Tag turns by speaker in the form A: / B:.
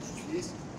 A: 36